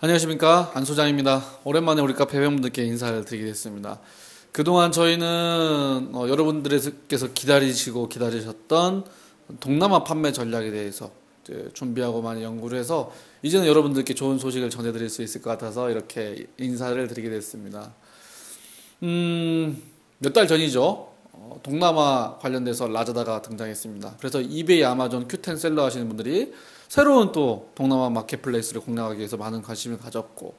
안녕하십니까 안 소장입니다. 오랜만에 우리 카페 회원분들께 인사를 드리게 됐습니다. 그동안 저희는 어, 여러분들께서 기다리시고 기다리셨던 동남아 판매 전략에 대해서 준비하고 많이 연구를 해서 이제는 여러분들께 좋은 소식을 전해드릴 수 있을 것 같아서 이렇게 인사를 드리게 됐습니다. 음, 몇 달 전이죠. 어, 동남아 관련돼서 라자다가 등장했습니다. 그래서 이베이, 아마존, 큐텐 셀러 하시는 분들이 새로운 또 동남아 마켓플레이스를 공략하기 위해서 많은 관심을 가졌고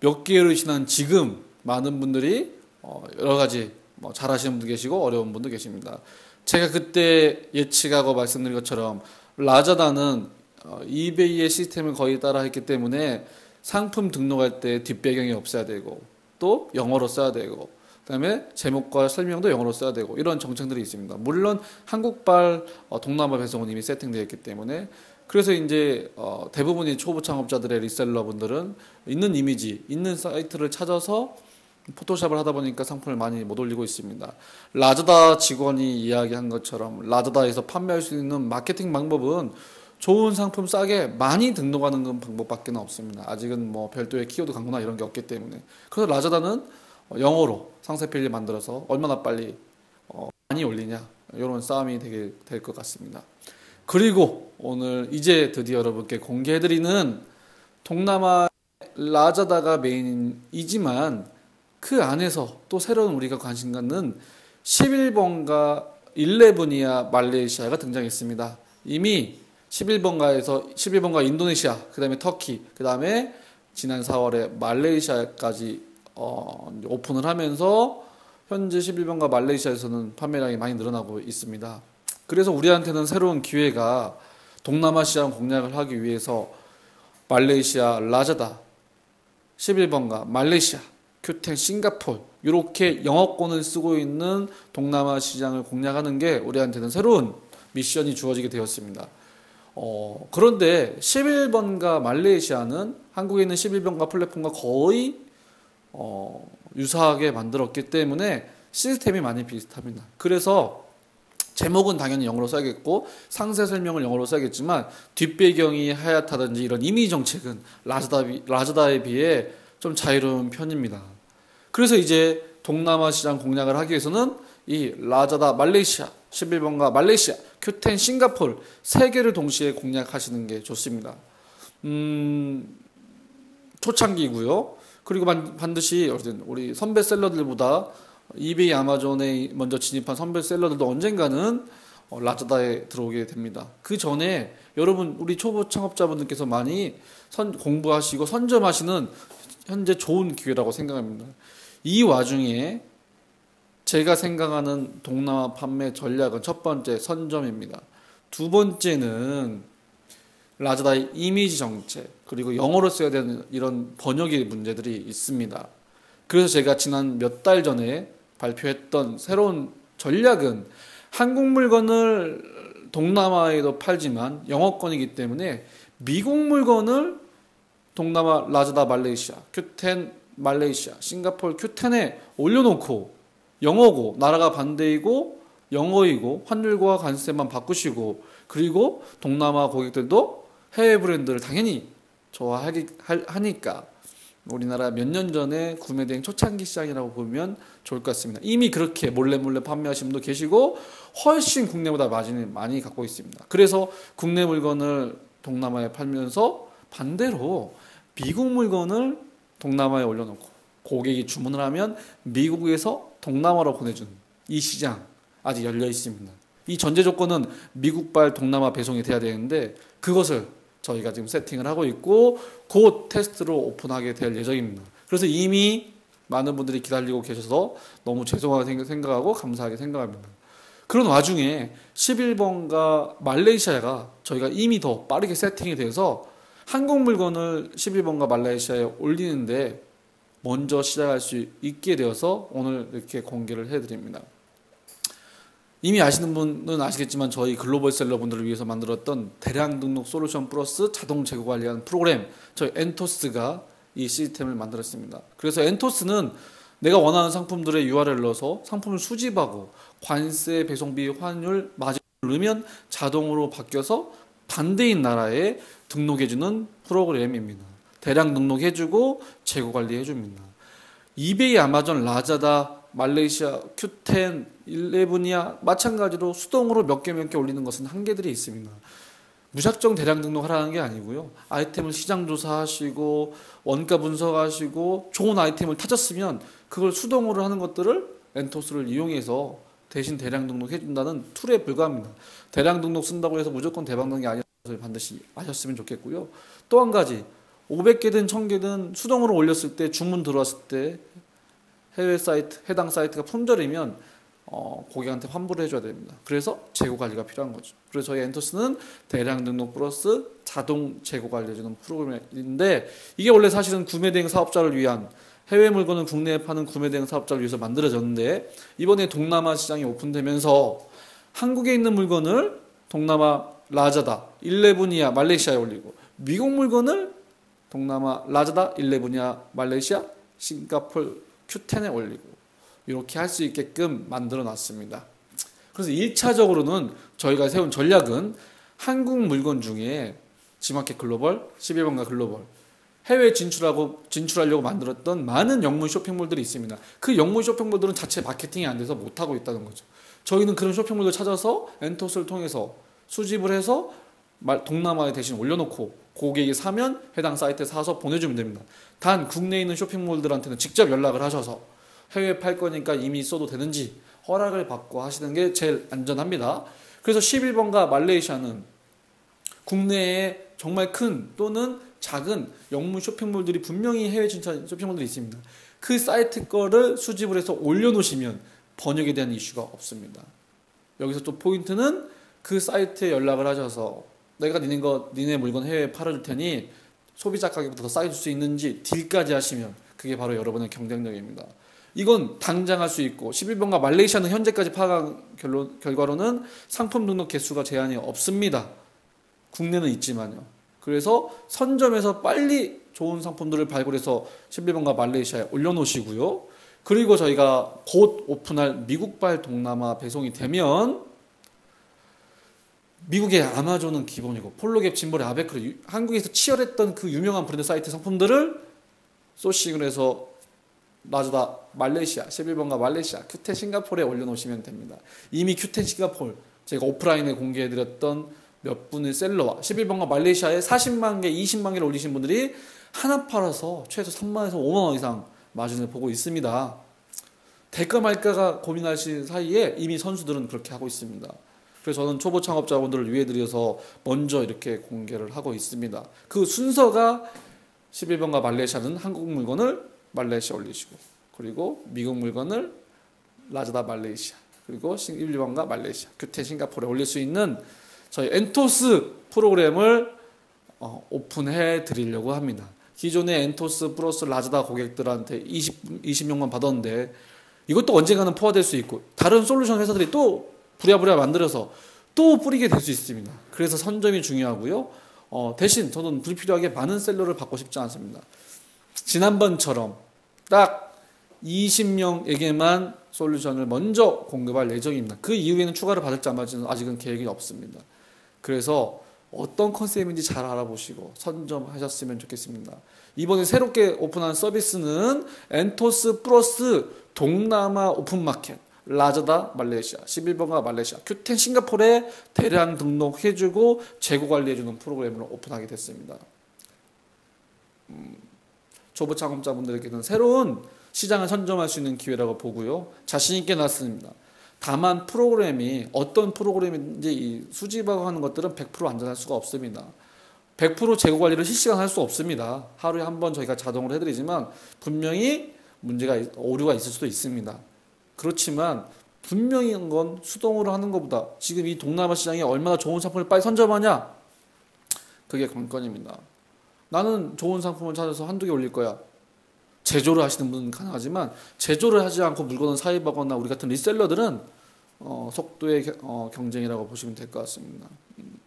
몇 개월이 지난 지금 많은 분들이 어 여러 가지 뭐 잘하시는 분도 계시고 어려운 분도 계십니다. 제가 그때 예측하고 말씀드린 것처럼 라자다는 어 이베이의 시스템을 거의 따라했기 때문에 상품 등록할 때 뒷배경이 없어야 되고 또 영어로 써야 되고 그다음에 제목과 설명도 영어로 써야 되고 이런 정책들이 있습니다. 물론 한국발 어, 동남아 배송은 이미 세팅되어 있기 때문에 그래서 이제 어, 대부분의 초보 창업자들의 reseller분들은 있는 이미지, 있는 사이트를 찾아서 포토샵을 하다 보니까 상품을 많이 못 올리고 있습니다. 라자다 직원이 이야기한 것처럼 라자다에서 판매할 수 있는 마케팅 방법은 좋은 상품 싸게 많이 등록하는 건 방법밖에 없습니다. 아직은 뭐 별도의 키워드 광고나 이런 게 없기 때문에. 그래서 라자다는 영어로 상세 페이지 만들어서 얼마나 빨리 어, 많이 올리냐 이런 싸움이 되게 될 것 같습니다. 그리고 오늘 이제 드디어 여러분께 공개해드리는 동남아 라자다가 메인이지만 그 안에서 또 새로운 우리가 관심 갖는 11번가 11이야 말레이시아가 등장했습니다. 이미 11번가에서 11번가 인도네시아, 그 다음에 터키, 그 다음에 지난 4월에 말레이시아까지 어, 오픈을 하면서 현재 11번가 말레이시아에서는 판매량이 많이 늘어나고 있습니다. 그래서 우리한테는 새로운 기회가 동남아 시장 공략을 하기 위해서 말레이시아 라자다 11번가 말레이시아 큐텐 싱가폴 이렇게 영어권을 쓰고 있는 동남아 시장을 공략하는 게 우리한테는 새로운 미션이 주어지게 되었습니다. 어, 그런데 11번가 말레이시아는 한국에 있는 11번가 플랫폼과 거의 어, 유사하게 만들었기 때문에 시스템이 많이 비슷합니다. 그래서 제목은 당연히 영어로 써야겠고 상세 설명을 영어로 써야겠지만 뒷배경이 하얗다든지 이런 이미 정책은 라자다, 라자다에 비해 좀 자유로운 편입니다. 그래서 이제 동남아 시장 공략을 하기 위해서는 이 라자다 말레이시아 11번가 말레이시아 큐텐 싱가폴 세 개를 동시에 공략하시는 게 좋습니다. 음, 초창기고요. 그리고 반드시 우리 선배 셀러들보다 이베이 아마존에 먼저 진입한 선배 셀러들도 언젠가는 어, 라자다에 들어오게 됩니다. 그 전에 여러분 우리 초보 창업자분들께서 많이 선, 공부하시고 선점하시는 현재 좋은 기회라고 생각합니다. 이 와중에 제가 생각하는 동남아 판매 전략은 첫 번째 선점입니다. 두 번째는 라자다의 이미지 정책 그리고 영어로 써야 되는 이런 번역의 문제들이 있습니다. 그래서 제가 지난 몇 달 전에 발표했던 새로운 전략은 한국 물건을 동남아에도 팔지만 영어권이기 때문에 미국 물건을 동남아 라자다 말레이시아, 큐텐 말레이시아, 싱가폴 큐텐에 올려놓고 영어고 나라가 반대이고 영어이고 환율과 관세만 바꾸시고 그리고 동남아 고객들도 해외 브랜드를 당연히 좋아하니까 우리나라 몇 년 전에 구매 대행 초창기 시장이라고 보면 좋을 것 같습니다. 이미 그렇게 몰래 몰래 판매하시는 분도 계시고 훨씬 국내보다 마진을 많이 갖고 있습니다. 그래서 국내 물건을 동남아에 팔면서 반대로 미국 물건을 동남아에 올려놓고 고객이 주문을 하면 미국에서 동남아로 보내주는 이 시장 아직 열려 있습니다. 이 전제 조건은 미국발 동남아 배송이 돼야 되는데 그것을 저희가 지금 세팅을 하고 있고 곧 테스트로 오픈하게 될 예정입니다. 그래서 이미 많은 분들이 기다리고 계셔서 너무 죄송하게 생각하고 감사하게 생각합니다. 그런 와중에 11번과 말레이시아가 저희가 이미 더 빠르게 세팅이 돼서 한국 물건을 11번과 말레이시아에 올리는데 먼저 시작할 수 있게 되어서 오늘 이렇게 공개를 해드립니다. 이미 아시는 분은 아시겠지만 저희 글로벌 셀러 분들을 위해서 만들었던 대량 등록 솔루션 플러스 자동 재고 관리하는 프로그램 저희 엔토스가 이 시스템을 만들었습니다. 그래서 엔토스는 내가 원하는 상품들의 URL을 넣어서 상품을 수집하고 관세, 배송비, 환율, 마진을 누르면 자동으로 바뀌어서 반대인 나라에 등록해주는 프로그램입니다. 대량 등록해주고 재고 관리해줍니다. 이베이, 아마존, 라자다, 말레이시아, 큐텐, 일레븐이야 마찬가지로 수동으로 몇 개 몇 개 올리는 것은 한계들이 있습니다. 무작정 대량 등록하라는 게 아니고요. 아이템을 시장 조사하시고 원가 분석하시고 좋은 아이템을 타졌으면 그걸 수동으로 하는 것들을 엔토스를 이용해서 대신 대량 등록해 준다는 툴에 불과합니다. 대량 등록 쓴다고 해서 무조건 대박 나는 게 것을 반드시 아셨으면 좋겠고요. 또 한 가지 500개든 1000개든 수동으로 올렸을 때 주문 들어왔을 때 해외 사이트 해당 사이트가 품절이면 어, 고객한테 환불을 해줘야 됩니다. 그래서 재고 관리가 필요한 거죠. 그래서 저희 엔토스는 대량 등록 플러스 자동 재고 관리해주는 프로그램인데 이게 원래 사실은 구매 대행 사업자를 위한 해외 물건을 국내에 파는 구매 대행 사업자를 위해서 만들어졌는데 이번에 동남아 시장이 오픈되면서 한국에 있는 물건을 동남아 라자다, 일레븐이야 말레이시아에 올리고 미국 물건을 동남아 라자다, 일레븐이야 말레이시아, 싱가폴 큐텐에 올리고 이렇게 할 수 있게끔 만들어 놨습니다. 그래서 1차적으로는 저희가 세운 전략은 한국 물건 중에 지마켓 글로벌, 11번가 글로벌, 해외 진출하고 진출하려고 만들었던 많은 영문 쇼핑몰들이 있습니다. 그 영문 쇼핑몰들은 자체 마케팅이 안 돼서 못 하고 있다는 거죠. 저희는 그런 쇼핑몰을 찾아서 엔토스를 통해서 수집을 해서 동남아에 대신 올려놓고 고객이 사면 해당 사이트에 사서 보내주면 됩니다. 단 국내에 있는 쇼핑몰들한테는 직접 연락을 하셔서 해외 팔 거니까 이미 써도 되는지 허락을 받고 하시는 게 제일 안전합니다. 그래서 11번가 말레이시아는 국내에 정말 큰 또는 작은 영문 쇼핑몰들이 분명히 해외 진짜 쇼핑몰들이 있습니다. 그 사이트 거를 수집을 해서 올려놓으시면 번역에 대한 이슈가 없습니다. 여기서 또 포인트는 그 사이트에 연락을 하셔서 내가 니네 거 니네 물건 해외에 팔아줄 테니 소비자 가격보다 더 싸게 줄 수 있는지 딜까지 하시면 그게 바로 여러분의 경쟁력입니다. 이건 당장 할 수 있고 11번가 말레이시아는 현재까지 파악한 결론, 결과로는 상품 등록 개수가 제한이 없습니다. 국내는 있지만요. 그래서 선점에서 빨리 좋은 상품들을 발굴해서 11번가 말레이시아에 올려놓으시고요. 그리고 저희가 곧 오픈할 미국발 동남아 배송이 되면 미국의 아마존은 기본이고 폴로갭, 짐벌의 아베크로 한국에서 치열했던 그 유명한 브랜드 사이트 상품들을 소싱을 해서 라즈다 말레이시아 11번가 말레이시아 큐텐 싱가폴에 올려놓으시면 됩니다. 이미 큐텐 싱가폴 제가 오프라인에 공개해드렸던 몇 분의 셀러와 11번가 말레이시아에 40만 개, 20만 개를 올리신 분들이 하나 팔아서 최소 3만에서 5만 원 이상 마진을 보고 있습니다. 대가 말까가 고민하신 사이에 이미 선수들은 그렇게 하고 있습니다. 그래서 저는 초보 창업자분들을 위해 드려서 먼저 이렇게 공개를 하고 있습니다. 그 순서가 11번가 말레이시아는 한국 물건을 말레이시아 올리시고 그리고 미국 물건을 라자다 말레이시아 그리고 11번가 말레이시아 큐텐 싱가포르에 올릴 수 있는 저희 엔토스 프로그램을 어, 오픈해 드리려고 합니다. 기존의 엔토스 플러스 라자다 고객들한테 20, 20명만 받았는데 이것도 언젠가는 포화될 수 있고 다른 솔루션 회사들이 또 부랴부랴 만들어서 또 뿌리게 될 수 있습니다. 그래서 선점이 중요하고요. 어, 대신 저는 불필요하게 많은 seller를 받고 싶지 않습니다. 지난번처럼 딱 20명에게만 솔루션을 먼저 공급할 예정입니다. 그 이후에는 추가를 받을지 안 받을지는 아직은 계획이 없습니다. 그래서 어떤 컨셉인지 잘 알아보시고 선점하셨으면 좋겠습니다. 이번에 새롭게 오픈한 서비스는 엔토스 플러스 동남아 오픈마켓 라자다 말레이시아 11번가 말레이시아 큐텐 싱가포르에 대량 등록해주고 재고 관리해주는 프로그램을 오픈하게 됐습니다. 음, 초보 창업자분들에게는 새로운 시장을 선점할 수 있는 기회라고 보고요. 자신 있게 놨습니다. 다만 프로그램이 어떤 프로그램인지 수집하고 하는 것들은 100% 안전할 수가 없습니다. 100% 재고 관리를 실시간 할 수 없습니다. 하루에 한 번 저희가 자동으로 해드리지만 분명히 문제가 오류가 있을 수도 있습니다. 그렇지만 분명히 건 수동으로 하는 것보다 지금 이 동남아 시장에 얼마나 좋은 상품을 빨리 선점하냐 그게 관건입니다. 나는 좋은 상품을 찾아서 한두 개 올릴 거야. 제조를 하시는 분은 가능하지만 제조를 하지 않고 물건을 사입하거나 우리 같은 리셀러들은 어, 속도의 어, 경쟁이라고 보시면 될 것 같습니다. 음.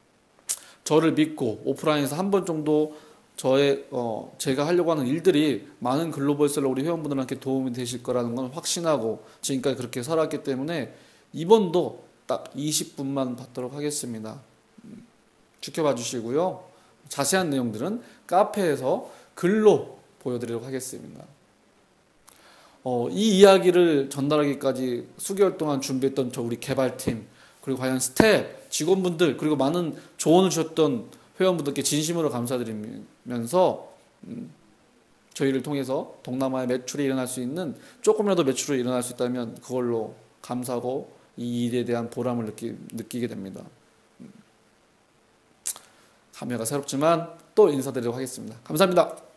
저를 믿고 오프라인에서 한 번 정도 저의 어, 제가 하려고 하는 일들이 많은 글로벌 셀러 우리 회원분들한테 도움이 되실 거라는 건 확신하고 지금까지 그렇게 살았기 때문에 이번도 딱 20분만 받도록 하겠습니다. 음, 지켜봐 주시고요. 자세한 내용들은 카페에서 글로 보여드리도록 하겠습니다. 어, 이 이야기를 전달하기까지 수개월 동안 준비했던 저 우리 개발팀 그리고 관련 스태프 직원분들 그리고 많은 조언을 주셨던 회원분들께 진심으로 감사드리면서 음, 저희를 통해서 동남아의 매출이 일어날 수 있는 조금이라도 매출이 일어날 수 있다면 그걸로 감사하고 이 일에 대한 보람을 느끼, 느끼게 됩니다. 음, 감회가 새롭지만 또 인사드리도록 하겠습니다. 감사합니다.